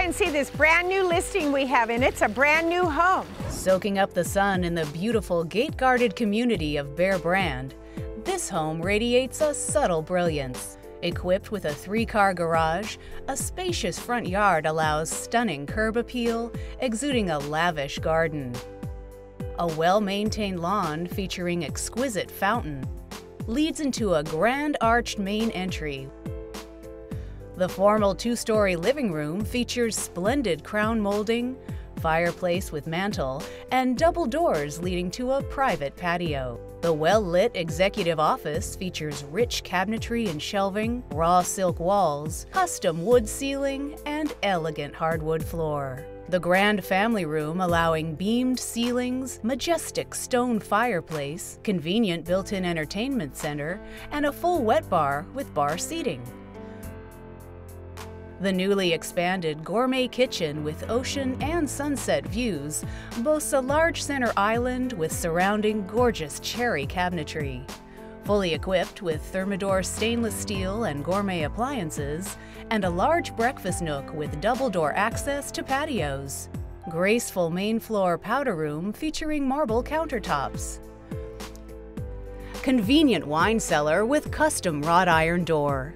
by and see this brand new listing we have, and it's a brand new home. Soaking up the sun in the beautiful gate-guarded community of Bear Brand, this home radiates a subtle brilliance. Equipped with a three-car garage, a spacious front yard allows stunning curb appeal, exuding a lavish garden. A well-maintained lawn featuring exquisite fountain leads into a grand arched main entry. The formal two-story living room features splendid crown molding, fireplace with mantel, and double doors leading to a private patio. The well-lit executive office features rich cabinetry and shelving, raw silk walls, custom wood ceiling, and elegant hardwood floor. The grand family room allowing beamed ceilings, majestic stone fireplace, convenient built-in entertainment center, and a full wet bar with bar seating. The newly expanded gourmet kitchen with ocean and sunset views boasts a large center island with surrounding gorgeous cherry cabinetry. Fully equipped with Thermador stainless steel and gourmet appliances, and a large breakfast nook with double door access to patios. Graceful main floor powder room featuring marble countertops. Convenient wine cellar with custom wrought iron door.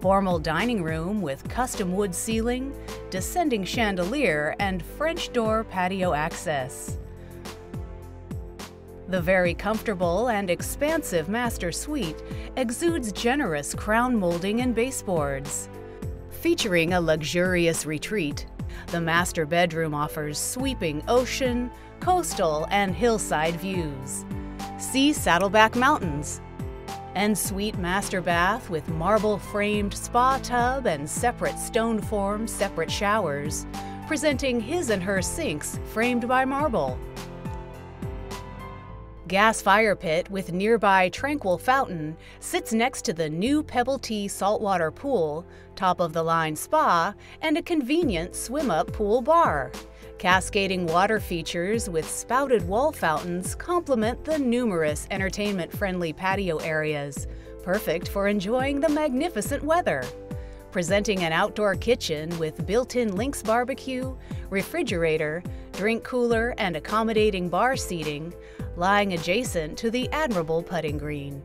Formal dining room with custom wood ceiling, descending chandelier, and French door patio access. The very comfortable and expansive master suite exudes generous crown molding and baseboards. Featuring a luxurious retreat, the master bedroom offers sweeping ocean, coastal, and hillside views. See Saddleback Mountains, Ensuite master bath with marble framed spa tub and separate stone form separate showers, presenting his and her sinks framed by marble. Gas fire pit with nearby tranquil fountain sits next to the new PebbleTec saltwater pool, top of the line spa, and a convenient swim up pool bar. Cascading water features with spouted wall fountains complement the numerous entertainment-friendly patio areas, perfect for enjoying the magnificent weather. Presenting an outdoor kitchen with built-in Lynx barbecue, refrigerator, drink cooler, and accommodating bar seating, lying adjacent to the admirable putting green.